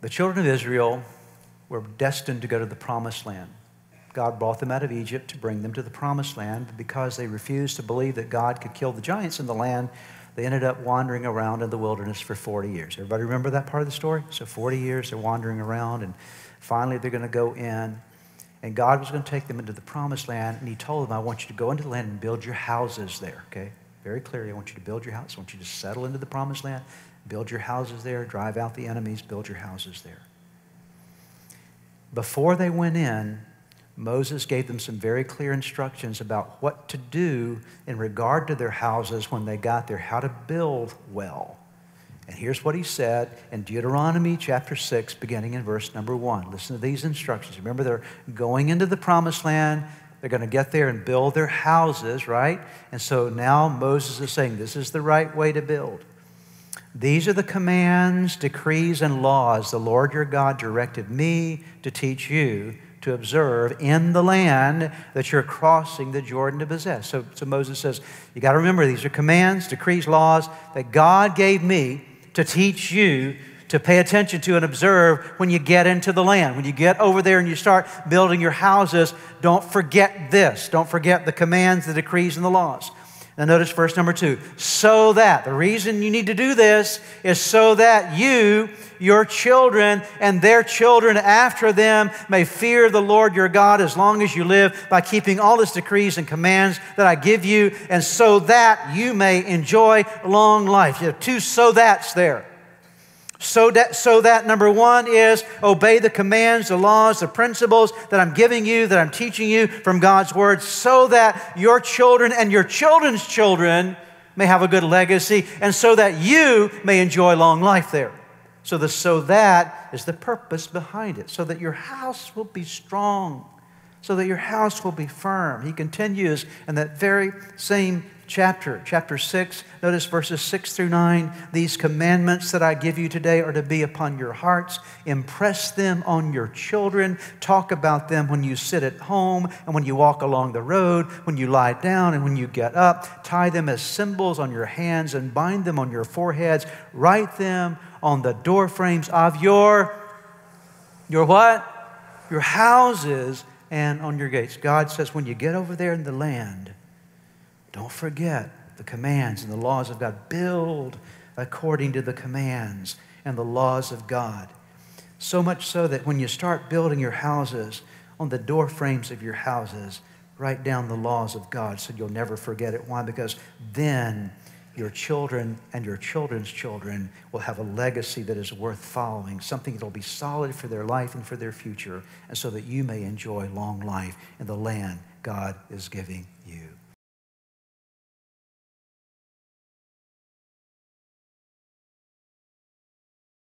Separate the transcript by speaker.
Speaker 1: The children of Israel were destined to go to the promised land. God brought them out of Egypt to bring them to the promised land. But because they refused to believe that God could kill the giants in the land, they ended up wandering around in the wilderness for 40 years. Everybody remember that part of the story? So 40 years they're wandering around, and finally they're going to go in. And God was going to take them into the promised land, and He told them, I want you to go into the land and build your houses there, okay? Very clearly, I want you to build your house. I want you to settle into the promised land, build your houses there, drive out the enemies, build your houses there. Before they went in, Moses gave them some very clear instructions about what to do in regard to their houses when they got there, how to build well. And here's what he said in Deuteronomy chapter 6, beginning in verse number 1. Listen to these instructions. Remember, they're going into the promised land. They're going to get there and build their houses, right? And so now Moses is saying this is the right way to build. These are the commands, decrees, and laws the Lord your God directed me to teach you to observe in the land that you're crossing the Jordan to possess. So, so Moses says, You got to remember these are commands, decrees, laws that God gave me to teach you to pay attention to and observe when you get into the land. When you get over there and you start building your houses, don't forget this. Don't forget the commands, the decrees, and the laws. Now, notice verse number two. So that, the reason you need to do this is so that you, your children, and their children after them may fear the Lord your God as long as you live by keeping all his decrees and commands that I give you, and so that you may enjoy long life. You have two so that's there. So that, so that number one is obey the commands, the laws, the principles that I'm giving you, that I'm teaching you from God's word, so that your children and your children's children may have a good legacy, and so that you may enjoy long life there. So the so that is the purpose behind it, so that your house will be strong, so that your house will be firm. He continues in that very same chapter, chapter 6. Notice verses 6 through 9. These commandments that I give you today are to be upon your hearts. Impress them on your children. Talk about them when you sit at home and when you walk along the road, when you lie down and when you get up. Tie them as symbols on your hands and bind them on your foreheads. Write them on the door frames of your your what? Your houses and on your gates. God says when you get over there in the land, don't forget the commands and the laws of God. Build according to the commands and the laws of God. So much so that when you start building your houses, on the door frames of your houses, write down the laws of God so you'll never forget it. Why? Because then your children and your children's children will have a legacy that is worth following, something that will be solid for their life and for their future, and so that you may enjoy long life in the land God is giving you.